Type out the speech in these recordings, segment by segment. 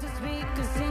just because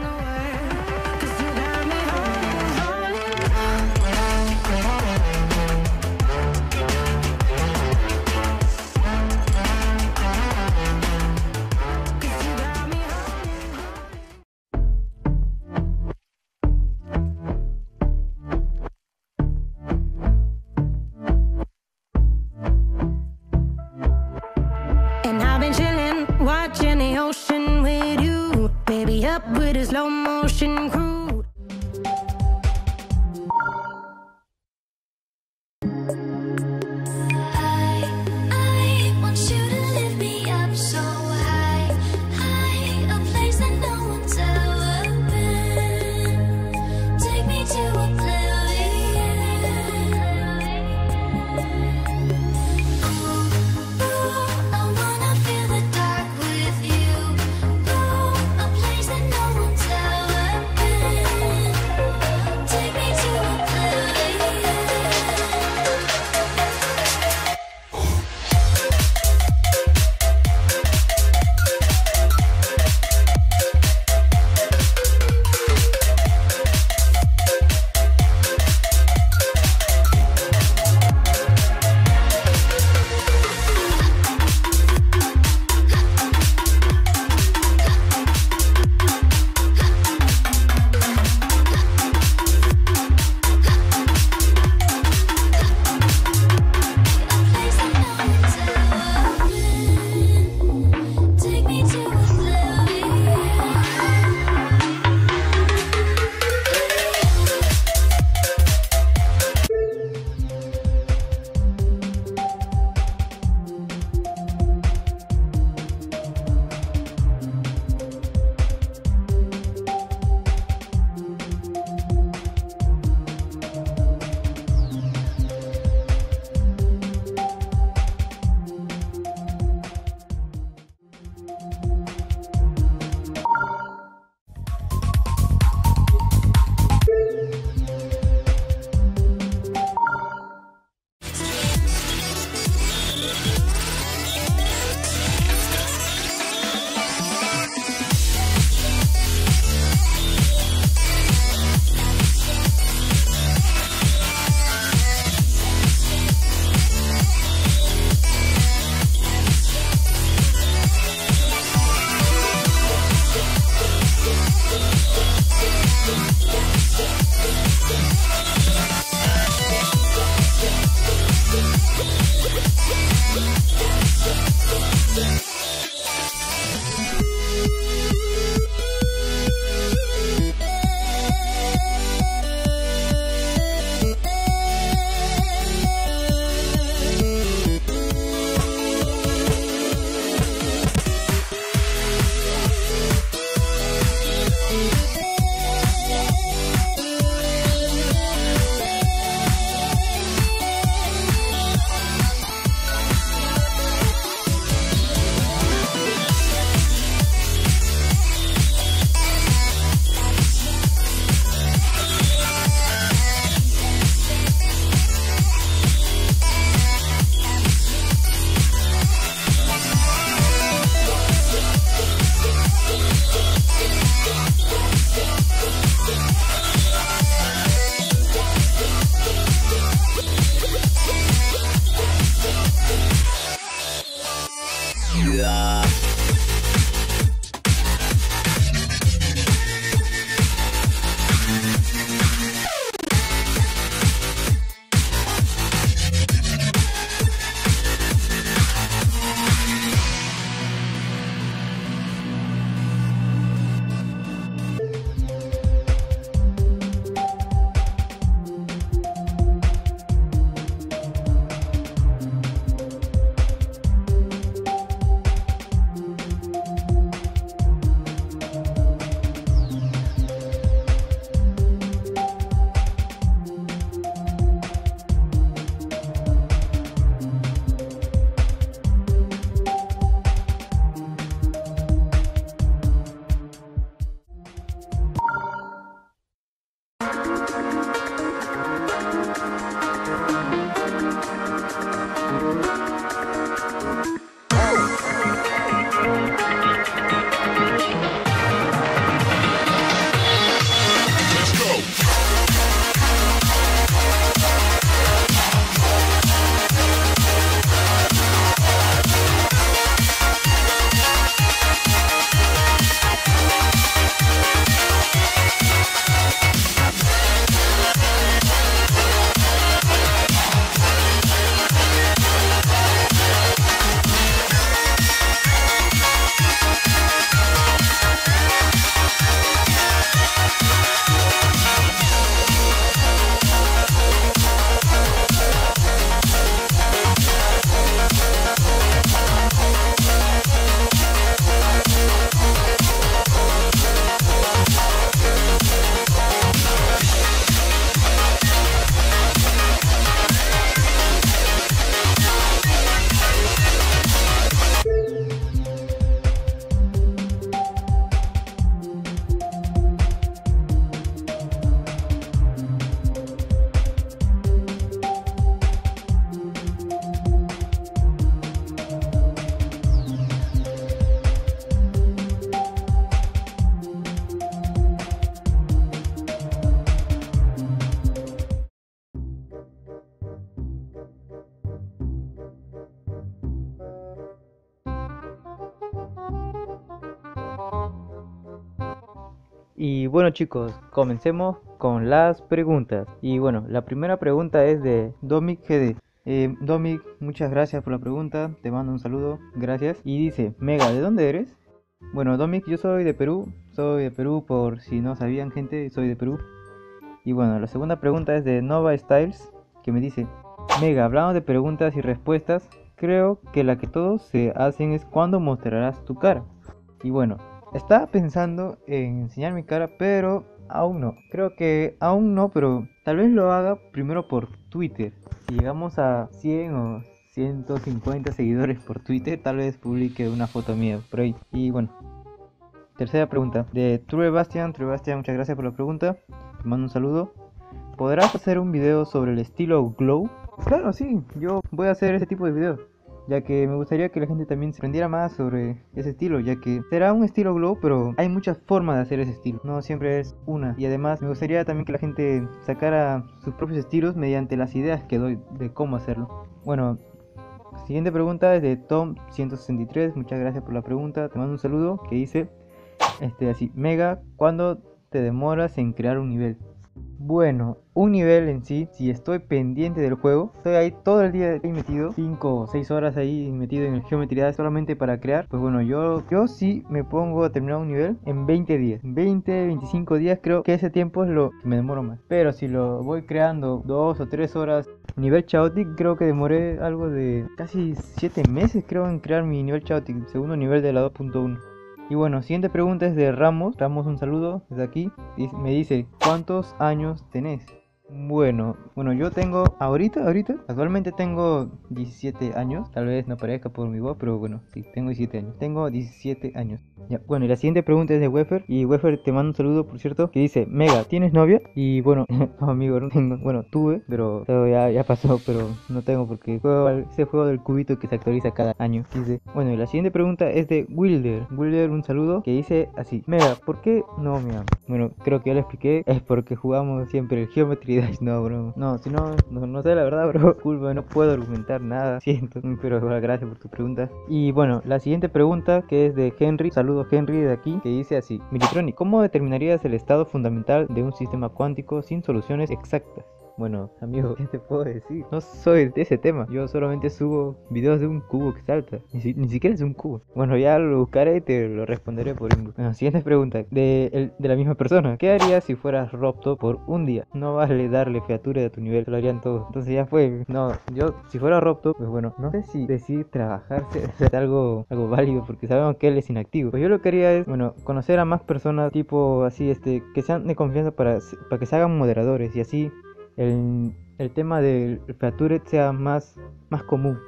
Y bueno chicos, comencemos con las preguntas. Y bueno, la primera pregunta es de Domic GD. Eh, Domic, muchas gracias por la pregunta, te mando un saludo, gracias. Y dice, Mega, ¿de dónde eres? Bueno, Domic, yo soy de Perú, soy de Perú por si no sabían gente, soy de Perú. Y bueno, la segunda pregunta es de Nova Styles, que me dice, Mega, hablando de preguntas y respuestas, creo que la que todos se hacen es cuándo mostrarás tu cara. Y bueno, estaba pensando en enseñar mi cara, pero aún no. Creo que aún no, pero tal vez lo haga primero por Twitter. Si llegamos a 100 o 150 seguidores por Twitter, tal vez publique una foto mía por ahí. Y bueno, tercera pregunta de True Bastian. Muchas gracias por la pregunta. Te mando un saludo. ¿Podrás hacer un video sobre el estilo glow? Claro, sí, yo voy a hacer ese tipo de videos ya que me gustaría que la gente también se aprendiera más sobre ese estilo, ya que será un estilo glow, pero hay muchas formas de hacer ese estilo, no siempre es una. Y además me gustaría también que la gente sacara sus propios estilos mediante las ideas que doy de cómo hacerlo. Bueno, siguiente pregunta es de Tom163, muchas gracias por la pregunta, te mando un saludo, que dice, este así, Mega, ¿cuándo te demoras en crear un nivel? Bueno, un nivel en sí, si estoy pendiente del juego, estoy ahí todo el día ahí metido, 5 o 6 horas ahí metido en el Geometry Dash solamente para crear, pues bueno, yo, yo sí me pongo a terminar un nivel en 20 días, 20, 25 días creo que ese tiempo es lo que me demoro más, pero si lo voy creando 2 o 3 horas, nivel Chaotic creo que demoré algo de casi 7 meses creo en crear mi nivel Chaotic, segundo nivel de la 2.1. Y bueno, siguiente pregunta es de Ramos. Ramos, un saludo desde aquí. Me dice, ¿cuántos años tenés? Bueno, bueno, yo tengo ahorita, ahorita, actualmente tengo 17 años. Tal vez no parezca por mi voz, pero bueno, sí, tengo 17 años. Tengo 17 años. Ya, bueno, y la siguiente pregunta es de Wefer. Y Wefer te mando un saludo, por cierto, que dice, Mega, ¿tienes novia? Y bueno, no, amigo, no tengo. Bueno, tuve, pero ya, ya pasó, pero no tengo porque juego ese juego del cubito que se actualiza cada año. Dice, bueno, y la siguiente pregunta es de Wilder. Wilder, un saludo, que dice así, Mega, ¿por qué no me amas? Bueno, creo que ya lo expliqué, es porque jugamos siempre el Geometry no, bro. No, si no, no, sé la verdad, bro. Culpa, no puedo argumentar nada. Siento. Pero gracias por tu pregunta. Y bueno, la siguiente pregunta que es de Henry. Saludos Henry de aquí. Que dice así. Militronic, ¿cómo determinarías el estado fundamental de un sistema cuántico sin soluciones exactas? Bueno, amigo, ¿qué te puedo decir? No soy de ese tema. Yo solamente subo videos de un cubo que salta. Ni, siquiera es un cubo. Bueno, ya lo buscaré y te lo responderé por inbox. Bueno, siguiente pregunta. De, de la misma persona. ¿Qué harías si fueras Robto por un día? No vale darle feature a tu nivel. Lo harían todos. Entonces ya fue. No, yo si fuera Robto, pues bueno, no sé si decir trabajar es algo, algo válido porque sabemos que él es inactivo. Pues yo lo que haría es, bueno, conocer a más personas tipo así, este, que sean de confianza para, para que se hagan moderadores y así el, el tema del feature sea más, más común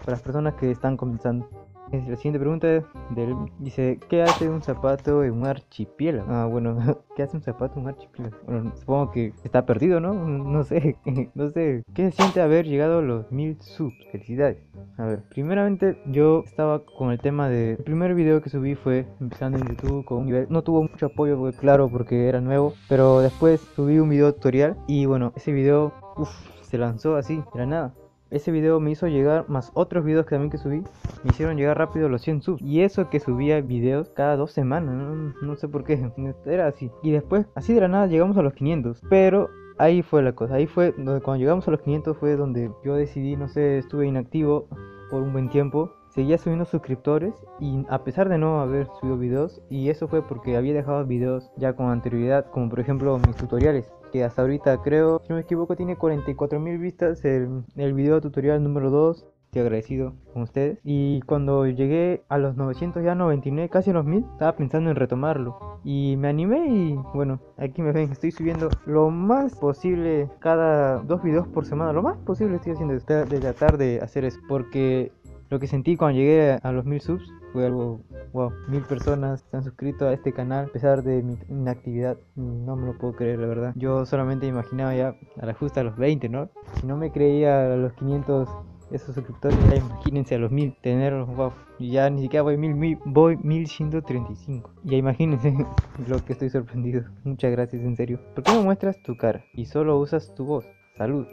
para las personas que están comenzando. La siguiente pregunta del, dice, ¿qué hace un zapato en un archipiélago? Ah, bueno, ¿qué hace un zapato en un archipiélago? Bueno, supongo que está perdido, ¿no? No sé, no sé. ¿Qué se siente haber llegado a los mil subs? Felicidades. A ver, primeramente yo estaba con el tema de... El primer video que subí fue empezando en YouTube con un nivel... No tuvo mucho apoyo, claro, porque era nuevo. Pero después subí un video tutorial y bueno, ese video, uff, se lanzó así, era nada ese video me hizo llegar, más otros videos que también que subí, me hicieron llegar rápido los 100 subs. Y eso que subía videos cada dos semanas, no, sé por qué, era así. Y después, así de la nada, llegamos a los 500. Pero ahí fue la cosa, ahí fue donde cuando llegamos a los 500 fue donde yo decidí, no sé, estuve inactivo por un buen tiempo. Seguía subiendo suscriptores y a pesar de no haber subido videos, y eso fue porque había dejado videos ya con anterioridad, como por ejemplo mis tutoriales que hasta ahorita creo, si no me equivoco, tiene 44 mil vistas el, el video tutorial número 2 estoy agradecido con ustedes. Y cuando llegué a los 900, ya 99, casi a los 1000, estaba pensando en retomarlo. Y me animé y bueno, aquí me ven, estoy subiendo lo más posible cada dos videos por semana. Lo más posible estoy haciendo de tratar de hacer eso. Porque lo que sentí cuando llegué a los 1000 subs fue algo, wow, mil personas se han suscrito a este canal a pesar de mi inactividad. No me lo puedo creer, la verdad. Yo solamente imaginaba ya a la justa a los 20, ¿no? Si no me creía a los 500 esos suscriptores, ya imagínense a los 1000 tenerlos, wow. Ya ni siquiera voy 1000, mil, voy 1135. Ya imagínense lo que estoy sorprendido. Muchas gracias, en serio. ¿Por qué no muestras tu cara y solo usas tu voz? Saludos.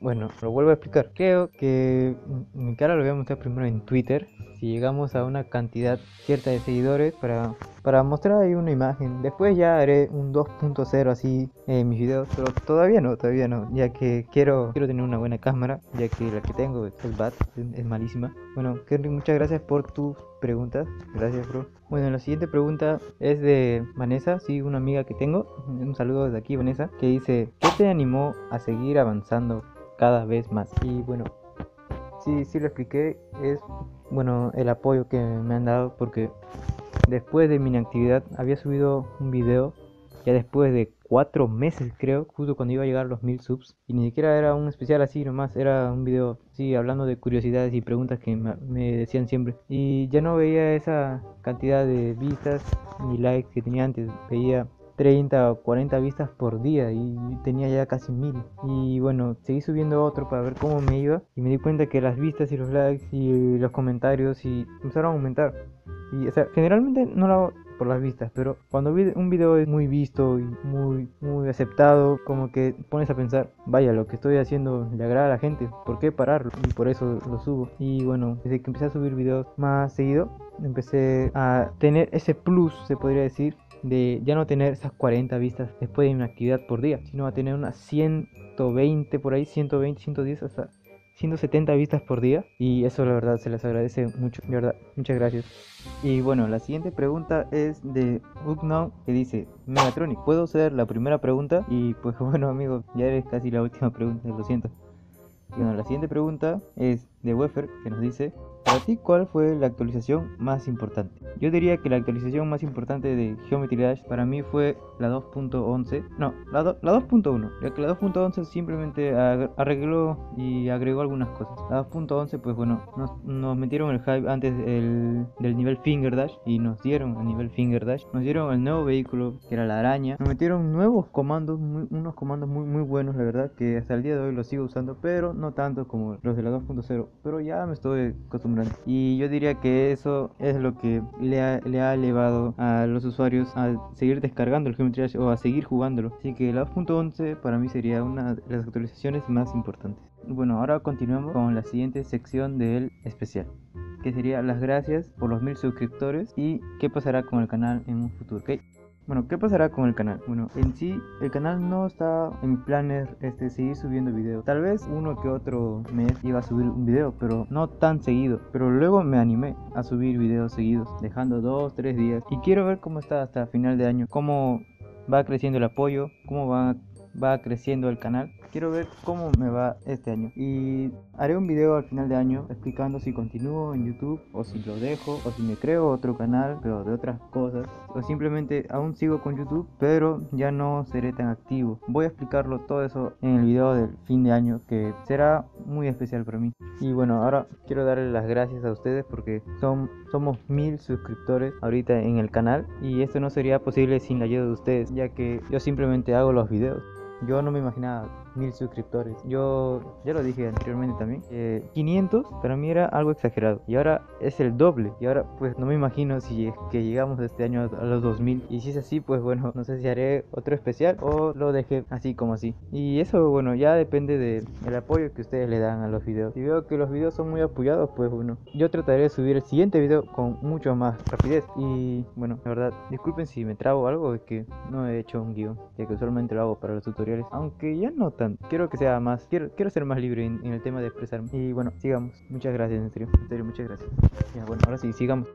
Bueno, lo vuelvo a explicar. Creo que mi cara lo voy a mostrar primero en Twitter. si llegamos a una cantidad cierta de seguidores para, para mostrar ahí una imagen. Después ya haré un 2.0 así en mis videos, pero todavía no, todavía no, ya que quiero, quiero tener una buena cámara, ya que la que tengo es bad, es, malísima. Bueno, Henry, muchas gracias por tus preguntas. Gracias, bro. Bueno, la siguiente pregunta es de Vanessa, sí, una amiga que tengo. Un saludo desde aquí, Vanessa, que dice, ¿qué te animó a seguir avanzando cada vez más? Y bueno, sí, sí lo expliqué, es, bueno, el apoyo que me han dado porque después de mi inactividad había subido un video ya después de cuatro meses creo, justo cuando iba a llegar a los mil subs. Y ni siquiera era un especial así nomás, era un video, sí, hablando de curiosidades y preguntas que me, decían siempre. Y ya no veía esa cantidad de vistas ni likes que tenía antes, veía 30 o 40 vistas por día y tenía ya casi mil. Y bueno, seguí subiendo otro para ver cómo me iba y me di cuenta que las vistas y los likes y los comentarios y empezaron a aumentar. Y o sea, generalmente no lo hago por las vistas, pero cuando un video es muy visto y muy muy aceptado, como que pones a pensar, vaya, lo que estoy haciendo le agrada a la gente, ¿por qué pararlo? Y por eso lo subo. Y bueno, desde que empecé a subir videos más seguido, empecé a tener ese plus, se podría decir, de ya no tener esas 40 vistas después de una actividad por día, sino a tener unas 120 por ahí, 120, 110 hasta 170 vistas por día y eso la verdad se les agradece mucho, verdad, muchas gracias. Y bueno, la siguiente pregunta es de Ugno que dice, Megatronic, ¿puedo ser la primera pregunta? Y pues bueno amigo, ya eres casi la última pregunta, lo siento. Y bueno, la siguiente pregunta es de Wefer que nos dice, para ti, ¿cuál fue la actualización más importante? Yo diría que la actualización más importante de Geometry Dash para mí fue la 2.11. No, la, do- la 2.1. Ya que la 2.11 simplemente arregló y agregó algunas cosas. La 2.11, pues bueno, nos, metieron el hype antes del, nivel Finger Dash y nos dieron el nivel Finger Dash. Nos dieron el nuevo vehículo que era la araña. Nos metieron nuevos comandos, unos comandos muy, muy buenos, la verdad, que hasta el día de hoy los sigo usando, pero no tanto como los de la 2.0. Pero ya me estoy acostumbrando. Y yo diría que eso es lo que le ha, le ha elevado a los usuarios a seguir descargando el Geometry Dash o a seguir jugándolo. Así que la 2.11 para mí sería una de las actualizaciones más importantes. Bueno, ahora continuamos con la siguiente sección del especial que sería las gracias por los mil suscriptores y qué pasará con el canal en un futuro, ¿ok? Bueno, ¿qué pasará con el canal? Bueno, en sí, el canal no está en planes este, seguir subiendo videos. Tal vez uno que otro mes iba a subir un video, pero no tan seguido. Pero luego me animé a subir videos seguidos, dejando dos, tres días. Y quiero ver cómo está hasta final de año, cómo va creciendo el apoyo, cómo va, va creciendo el canal. Quiero ver cómo me va este año. Y haré un video al final de año explicando si continúo en YouTube o si lo dejo o si me creo otro canal, pero de otras cosas. O simplemente aún sigo con YouTube, pero ya no seré tan activo. Voy a explicarlo todo eso en el video del fin de año que será muy especial para mí. Y bueno, ahora quiero darle las gracias a ustedes porque son, somos mil suscriptores ahorita en el canal y esto no sería posible sin la ayuda de ustedes, ya que yo simplemente hago los videos. Yo no me imaginaba mil suscriptores. Yo ya lo dije anteriormente también. eh, 500 para mí era algo exagerado. Y ahora es el doble. Y ahora pues no me imagino si es que llegamos este año a los 2000. Y si es así pues bueno, no sé si haré otro especial o lo dejé así como así. Y eso bueno, ya depende del apoyo que ustedes le dan a los videos. Si veo que los videos son muy apoyados pues bueno, yo trataré de subir el siguiente video con mucho más rapidez. Y bueno, la verdad, disculpen si me trabo algo, es que no he hecho un guion, ya que usualmente lo hago para los tutoriales, aunque ya no tanto. Quiero que sea más, quiero, quiero ser más libre en, en el tema de expresarme. Y bueno, sigamos. Muchas gracias, en serio, en serio, muchas gracias. Ya, bueno, ahora sí, sigamos.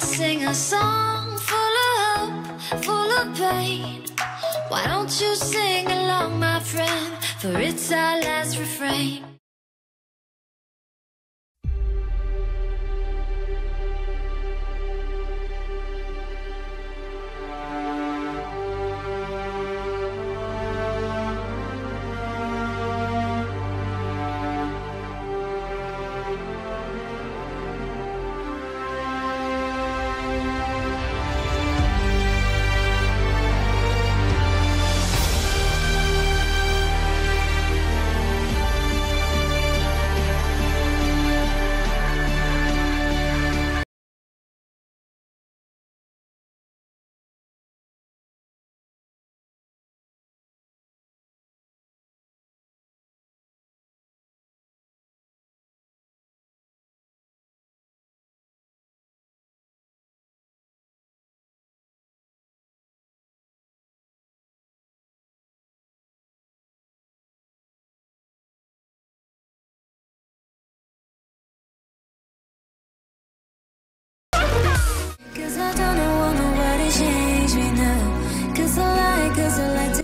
Let's sing a song full of hope, full of pain. Why don't you sing along, my friend? For it's our last refrain.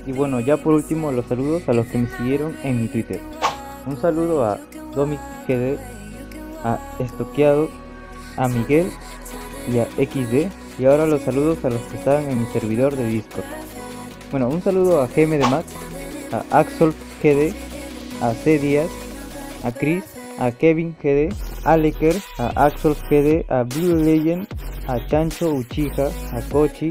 Y bueno, ya por último los saludos a los que me siguieron en mi Twitter. Un saludo a Domic GD, a Estoqueado, a Miguel y a XD. Y ahora los saludos a los que están en mi servidor de Discord. Bueno, un saludo a GM de Max, a Axel GD, a C Díaz, a Chris, a Kevin GD, a Lecker, a Axel GD, a Blue Legend, a Chancho Uchiha, a Kochi,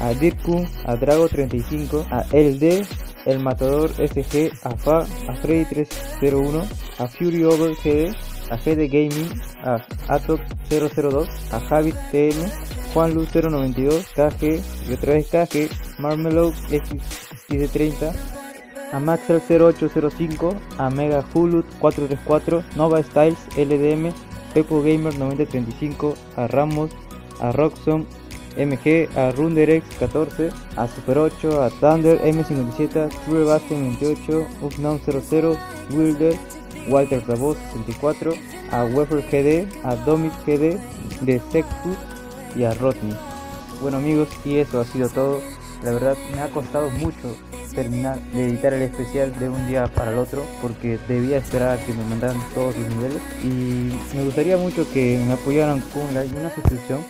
a Dirkun, a Drago35, a LD, el Matador SG, a Fa, a Freddy301, a Fury Over GD, a GD Gaming, a Atok 002, a Javit TM, Juanlu 092, KG, y otra vez KG, Marmelo X30, a Maxel 0805, a Mega Hulut 434, Nova Styles LDM, Pepo Gamer 9035, a Ramos, a Roxon MG, a Runderex 14, a Super 8, a Thunder M57, True Bastion 28, Upnown 00, Wilder, Walter Davos 64, a Wefer GD, a Domit GD, de Sexfood y a Rodney. Bueno amigos, y eso ha sido todo. La verdad me ha costado mucho terminar de editar el especial de un día para el otro porque debía esperar a que me mandaran todos los niveles y me gustaría mucho que me apoyaran con una suscripción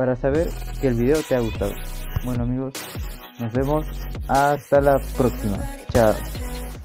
para saber que el video te ha gustado. Bueno amigos, nos vemos hasta la próxima. Chao.